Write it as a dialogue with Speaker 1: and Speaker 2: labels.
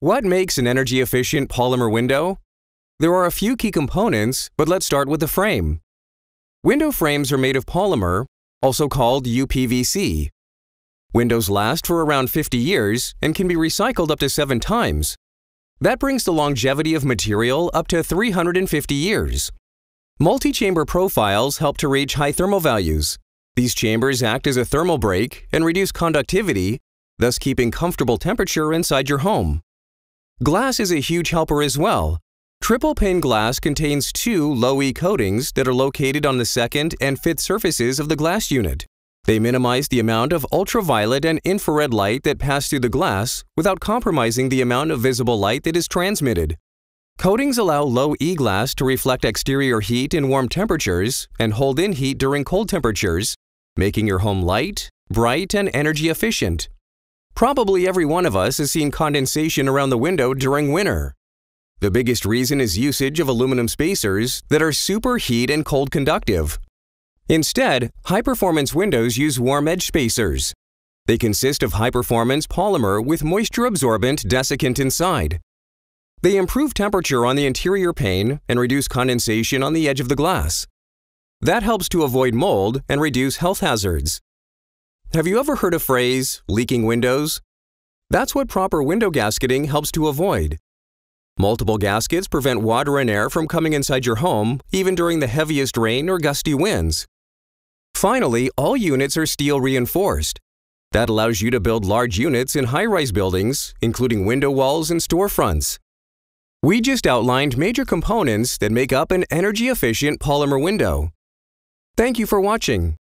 Speaker 1: What makes an energy-efficient polymer window? There are a few key components, but let's start with the frame. Window frames are made of polymer, also called UPVC. Windows last for around 50 years and can be recycled up to 7 times. That brings the longevity of material up to 350 years. Multi-chamber profiles help to reach high thermal values. These chambers act as a thermal break and reduce conductivity, thus keeping comfortable temperature inside your home. Glass is a huge helper as well. Triple pane glass contains two low-E coatings that are located on the second and fifth surfaces of the glass unit. They minimize the amount of ultraviolet and infrared light that pass through the glass without compromising the amount of visible light that is transmitted. Coatings allow low E glass to reflect exterior heat in warm temperatures and hold in heat during cold temperatures, making your home light, bright, and energy efficient. Probably every one of us has seen condensation around the window during winter. The biggest reason is usage of aluminum spacers that are super heat and cold conductive. Instead, high-performance windows use warm edge spacers. They consist of high-performance polymer with moisture-absorbent desiccant inside. They improve temperature on the interior pane and reduce condensation on the edge of the glass. That helps to avoid mold and reduce health hazards. Have you ever heard a phrase, leaking windows? That's what proper window gasketing helps to avoid. Multiple gaskets prevent water and air from coming inside your home, even during the heaviest rain or gusty winds. Finally, all units are steel reinforced. That allows you to build large units in high-rise buildings, including window walls and storefronts. We just outlined major components that make up an energy-efficient polymer window. Thank you for watching.